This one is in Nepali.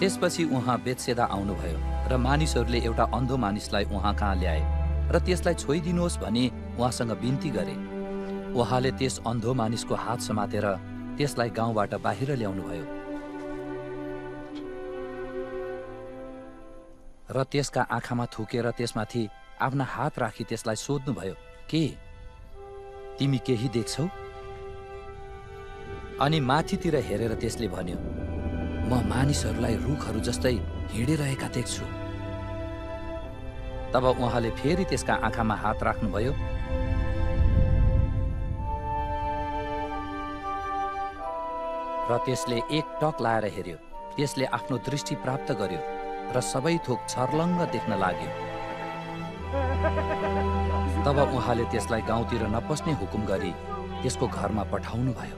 त्यसपछि उहाँ बेतसेदा आउनुभयो र मानिसहरूले एउटा अन्धो मानिसलाई उहाँ कहाँ ल्याए र त्यसलाई छोइदिनुहोस् भनी उहाँसँग बिन्ती गरे। उहाँले त्यस अन्धो मानिसको हात समातेर त्यसलाई गाउँबाट बाहिर ल्याउनुभयो। र त्यसका आँखामा थुकेर त्यसमाथि आफ्ना हात राखी त्यसलाई सोध्नुभयो के? तिमी केही देख्छौ? अनि माथितिर हेरेर त्यसले भन्यो म मानिसहरूलाई रुखहरू जस्तै हिँडिरहेका देख्छु। तब उहाँले फेरि त्यसका आँखामा हात राख्नुभयो। र त्यसले एक टक लाएर हेऱ्यो। त्यसले आफ्नो दृष्टि प्राप्त गर्यो र सबै थोक छर्लङ्ग देख्न लाग्यो। तब उहाँले त्यसलाई गाउँतिर नपस्ने हुकुम गरी त्यसको घरमा पठाउनुभयो।